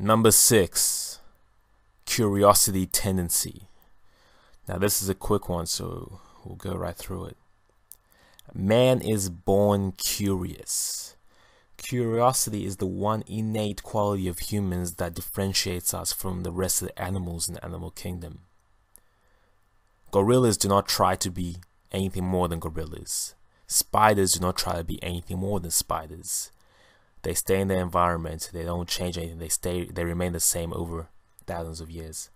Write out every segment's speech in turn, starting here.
Number six, curiosity tendency. Now, this is a quick one, so we'll go right through it. Man is born curious. Curiosity is the one innate quality of humans that differentiates us from the rest of the animals in the animal kingdom. Gorillas do not try to be anything more than gorillas. Spiders do not try to be anything more than spiders. They stay in their environment. They don't change anything. They stay. They remain the same over thousands of years.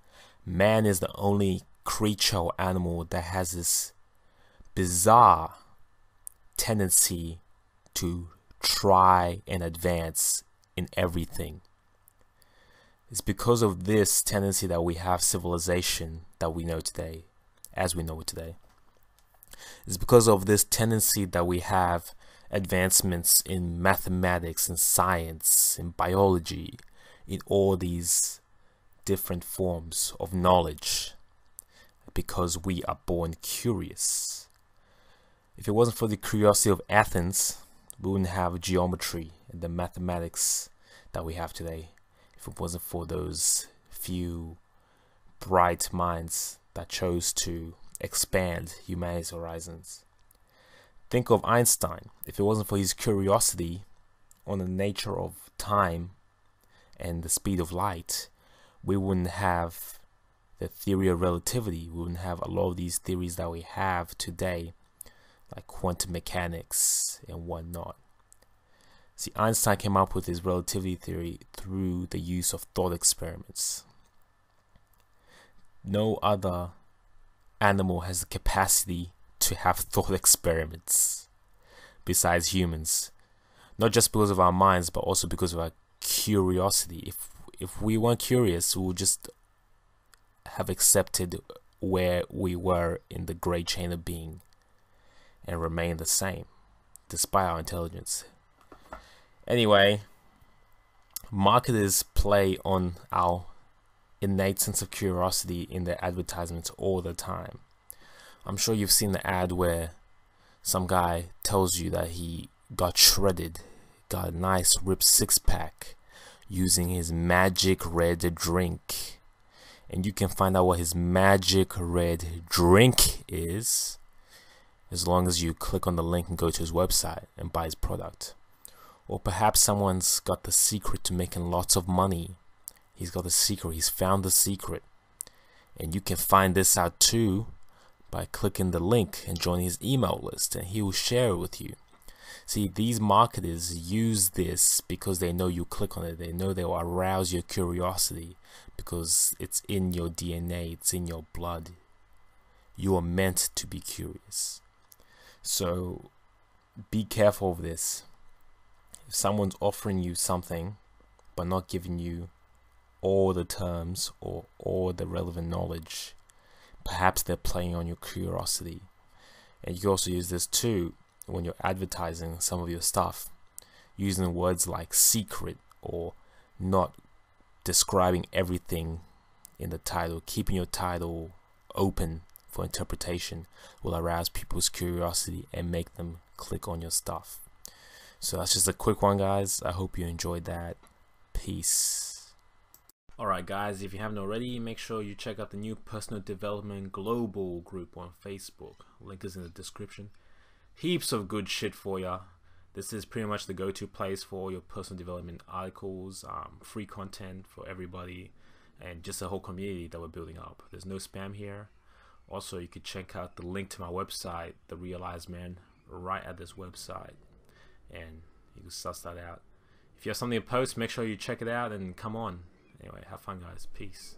Man is the only creature or animal that has this bizarre tendency to try and advance in everything. It's because of this tendency that we have civilization that we know today, as we know it today. It's because of this tendency that we have advancements in mathematics and science and biology in all these different forms of knowledge because we are born curious. If it wasn't for the curiosity of Athens, we wouldn't have geometry and the mathematics that we have today. If it wasn't for those few bright minds that chose to expand humanity's horizons. Think of Einstein. If it wasn't for his curiosity on the nature of time and the speed of light, we wouldn't have the theory of relativity. We wouldn't have a lot of these theories that we have today, like quantum mechanics and whatnot. See, Einstein came up with his relativity theory through the use of thought experiments. No other animal has the capacity to have thought experiments besides humans. Not just because of our minds, but also because of our curiosity. If if we weren't curious, we would just have accepted where we were in the great chain of being and remain the same despite our intelligence. Anyway, marketers play on our innate sense of curiosity in their advertisements all the time. I'm sure you've seen the ad where some guy tells you that he got shredded, got a nice ripped six pack using his magic red drink. And you can find out what his magic red drink is as long as you click on the link and go to his website and buy his product. Or perhaps someone's got the secret to making lots of money. He's got the secret, he's found the secret. And you can find this out too by clicking the link and joining his email list and he will share it with you. See, these marketers use this because they know you click on it. They know they will arouse your curiosity because it's in your DNA, it's in your blood. You are meant to be curious. So be careful of this. If someone's offering you something but not giving you all the terms or all the relevant knowledge, perhaps they're playing on your curiosity. And you can also use this too when you're advertising some of your stuff, using words like secret or not describing everything in the title, keeping your title open for interpretation will arouse people's curiosity and make them click on your stuff. So that's just a quick one, guys. I hope you enjoyed that. Peace. Alright guys, if you haven't already, make sure you check out the new Personal Development Global group on Facebook. Link is in the description. Heaps of good shit for ya. This is pretty much the go-to place for all your personal development articles, um, free content for everybody, and just a whole community that we're building up. There's no spam here. Also, you could check out the link to my website, The Realized Man, right at this website, and you can suss that out. If you have something to post, make sure you check it out and come on. Anyway, have fun, guys. Peace.